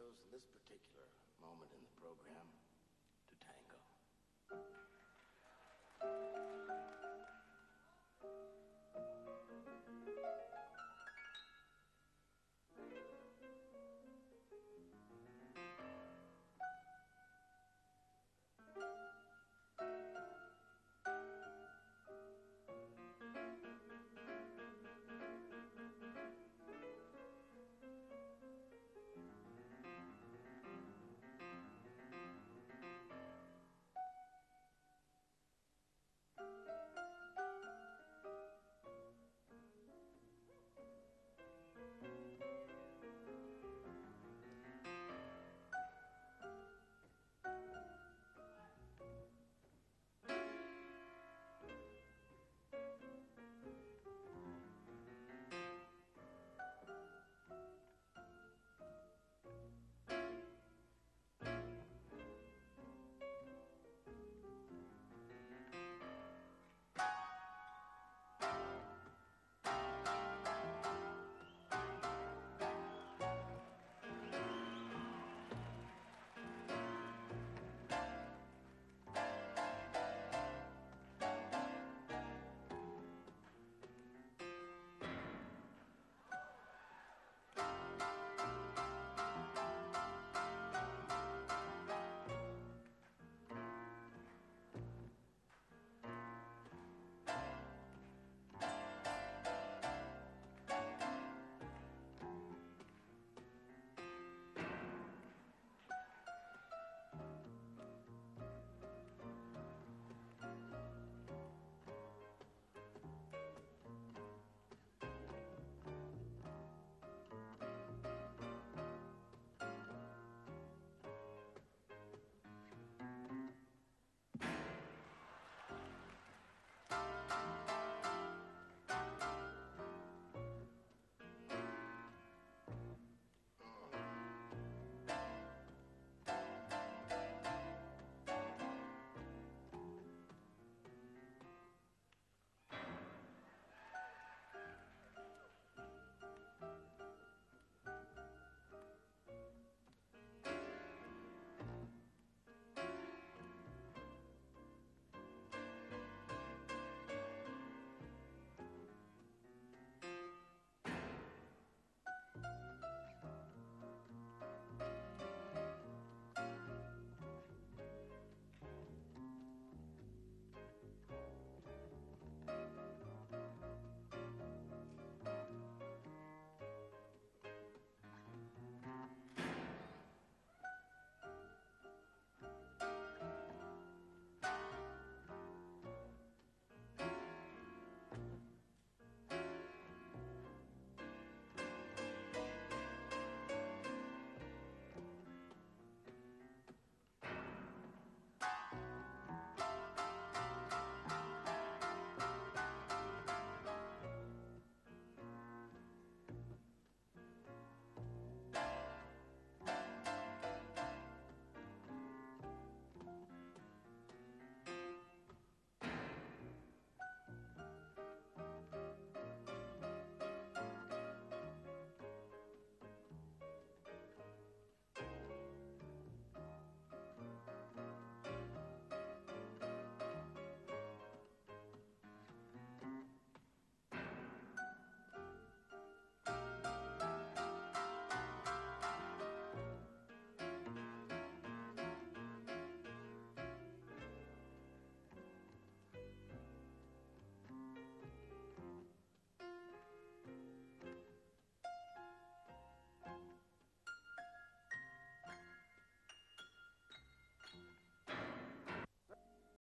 chosen this particular moment in the program to tango.